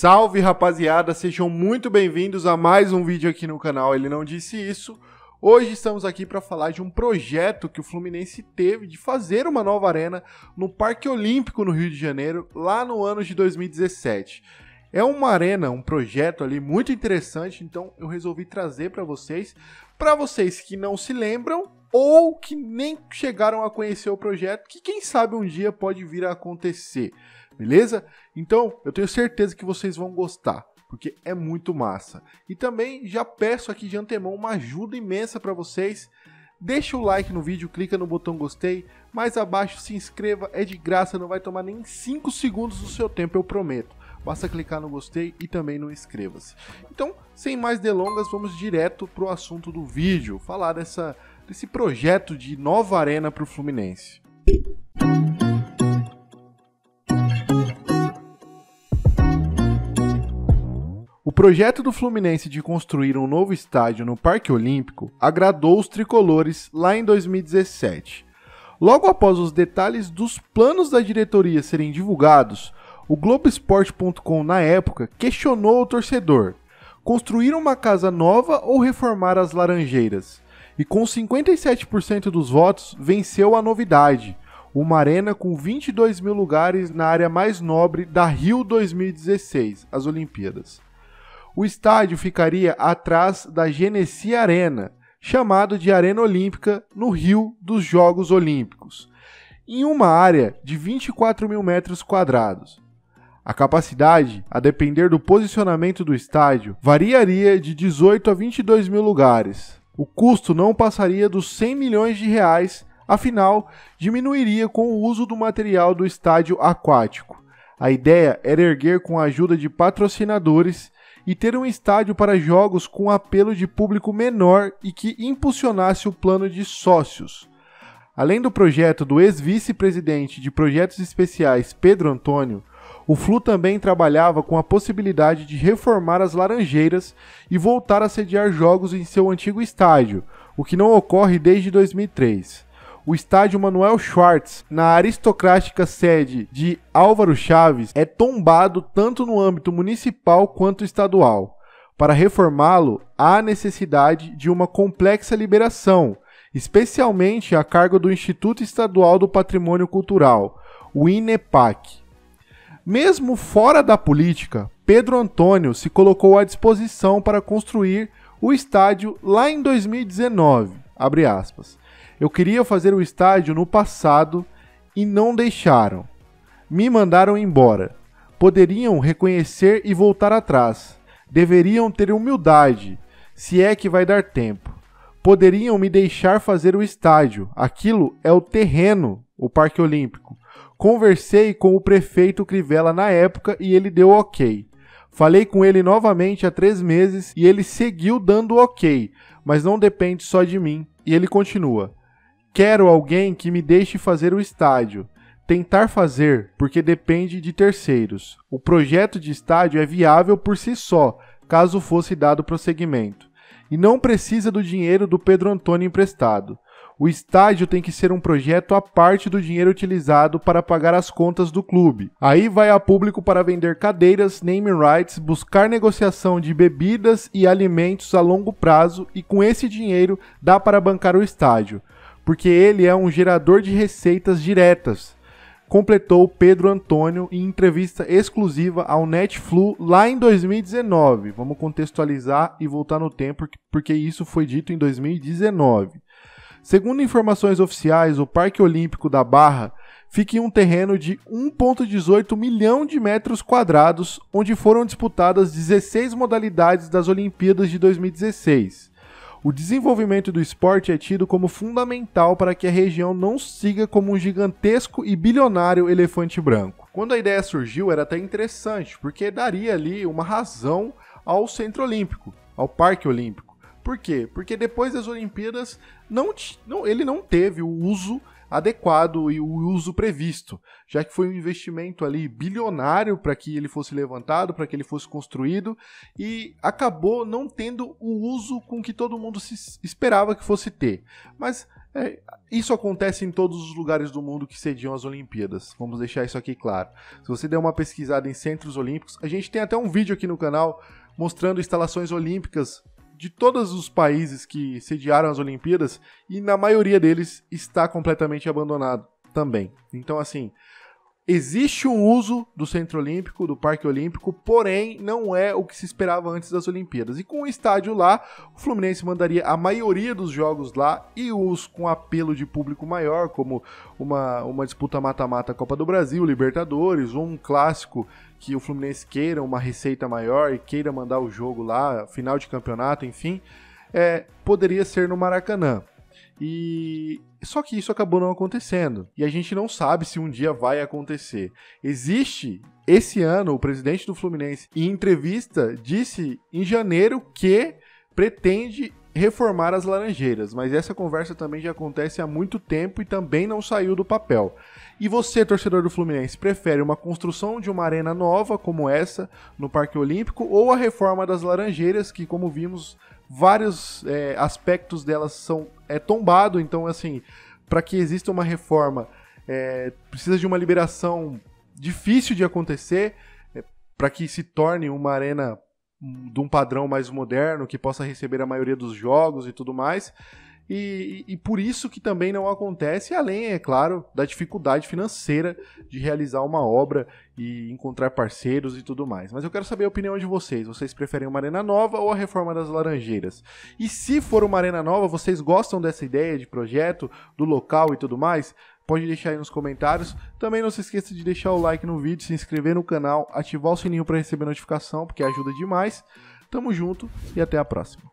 Salve rapaziada, sejam muito bem-vindos a mais um vídeo aqui no canal. Ele não disse isso. Hoje estamos aqui para falar de um projeto que o Fluminense teve de fazer uma nova arena no Parque Olímpico no Rio de Janeiro, lá no ano de 2017. É uma arena, um projeto ali muito interessante, então eu resolvi trazer para vocês, para vocês que não se lembram ou que nem chegaram a conhecer o projeto, que quem sabe um dia pode vir a acontecer beleza? Então, eu tenho certeza que vocês vão gostar, porque é muito massa. E também já peço aqui de antemão uma ajuda imensa para vocês. Deixa o like no vídeo, clica no botão gostei, mais abaixo se inscreva, é de graça, não vai tomar nem 5 segundos do seu tempo, eu prometo. Basta clicar no gostei e também no inscreva-se. Então, sem mais delongas, vamos direto pro assunto do vídeo, falar dessa, desse projeto de nova arena para o Fluminense. O projeto do Fluminense de construir um novo estádio no Parque Olímpico agradou os tricolores lá em 2017. Logo após os detalhes dos planos da diretoria serem divulgados, o Globoesporte.com na época questionou o torcedor: construir uma casa nova ou reformar as Laranjeiras? E com 57% dos votos, venceu a novidade, uma arena com 22 mil lugares na área mais nobre da Rio 2016, as Olimpíadas o estádio ficaria atrás da Genesi Arena, chamado de Arena Olímpica, no Rio dos Jogos Olímpicos, em uma área de 24 mil metros quadrados. A capacidade, a depender do posicionamento do estádio, variaria de 18 a 22 mil lugares. O custo não passaria dos 100 milhões de reais, afinal, diminuiria com o uso do material do estádio aquático. A ideia era erguer com a ajuda de patrocinadores e ter um estádio para jogos com apelo de público menor e que impulsionasse o plano de sócios. Além do projeto do ex-vice-presidente de projetos especiais Pedro Antônio, o Flu também trabalhava com a possibilidade de reformar as Laranjeiras e voltar a sediar jogos em seu antigo estádio, o que não ocorre desde 2003 o estádio Manuel Schwartz, na aristocrática sede de Álvaro Chaves, é tombado tanto no âmbito municipal quanto estadual. Para reformá-lo, há necessidade de uma complexa liberação, especialmente a cargo do Instituto Estadual do Patrimônio Cultural, o INEPAC. Mesmo fora da política, Pedro Antônio se colocou à disposição para construir o estádio lá em 2019. Abre aspas. Eu queria fazer o estádio no passado e não deixaram. Me mandaram embora. Poderiam reconhecer e voltar atrás. Deveriam ter humildade, se é que vai dar tempo. Poderiam me deixar fazer o estádio. Aquilo é o terreno, o Parque Olímpico. Conversei com o prefeito Crivella na época e ele deu ok. Falei com ele novamente há três meses e ele seguiu dando ok, mas não depende só de mim. E ele continua: Quero alguém que me deixe fazer o estádio. Tentar fazer, porque depende de terceiros. O projeto de estádio é viável por si só, caso fosse dado prosseguimento. E não precisa do dinheiro do Pedro Antônio emprestado. O estádio tem que ser um projeto à parte do dinheiro utilizado para pagar as contas do clube. Aí vai a público para vender cadeiras, naming rights, buscar negociação de bebidas e alimentos a longo prazo e com esse dinheiro dá para bancar o estádio porque ele é um gerador de receitas diretas, completou Pedro Antônio em entrevista exclusiva ao Netflu lá em 2019. Vamos contextualizar e voltar no tempo, porque isso foi dito em 2019. Segundo informações oficiais, o Parque Olímpico da Barra fica em um terreno de 1,18 milhão de metros quadrados, onde foram disputadas 16 modalidades das Olimpíadas de 2016. O desenvolvimento do esporte é tido como fundamental para que a região não siga como um gigantesco e bilionário elefante branco. Quando a ideia surgiu, era até interessante, porque daria ali uma razão ao Centro Olímpico, ao Parque Olímpico. Por quê? Porque depois das Olimpíadas não, não, ele não teve o uso adequado e o uso previsto, já que foi um investimento ali bilionário para que ele fosse levantado, para que ele fosse construído e acabou não tendo o uso com que todo mundo esperava que fosse ter. Mas É, isso acontece em todos os lugares do mundo que sediam as Olimpíadas. Vamos deixar isso aqui claro. Se você der uma pesquisada em centros olímpicos, a gente tem até um vídeo aqui no canal mostrando instalações olímpicas de todos os países que sediaram as Olimpíadas e na maioria deles está completamente abandonado também. Então, assim, Existe um uso do Centro Olímpico, do Parque Olímpico, porém não é o que se esperava antes das Olimpíadas. E com o estádio lá, o Fluminense mandaria a maioria dos jogos lá e os com apelo de público maior, como uma, uma disputa mata-mata Copa do Brasil, Libertadores, um clássico que o Fluminense queira uma receita maior e queira mandar o jogo lá, final de campeonato, enfim, é, poderia ser no Maracanã. E só que isso acabou não acontecendo. E a gente não sabe se um dia vai acontecer. Existe esse ano o presidente do Fluminense em entrevista disse em janeiro que pretende reformar as Laranjeiras, mas essa conversa também já acontece há muito tempo e também não saiu do papel. E você, torcedor do Fluminense, prefere uma construção de uma arena nova como essa no Parque Olímpico ou a reforma das Laranjeiras, que como vimos vários é, aspectos delas são é tombado, então assim, para que exista uma reforma, é, precisa de uma liberação difícil de acontecer, é, para que se torne uma arena hum, de um padrão mais moderno, que possa receber a maioria dos jogos e tudo mais. E, e, por isso que também não acontece, além, é claro, da dificuldade financeira de realizar uma obra e encontrar parceiros e tudo mais. Mas eu quero saber a opinião de vocês. Vocês preferem uma arena nova ou a reforma das Laranjeiras? E se for uma arena nova, vocês gostam dessa ideia de projeto, do local e tudo mais? Pode deixar aí nos comentários. Também não se esqueça de deixar o like no vídeo, se inscrever no canal, ativar o sininho para receber notificação, porque ajuda demais. Tamo junto e até a próxima.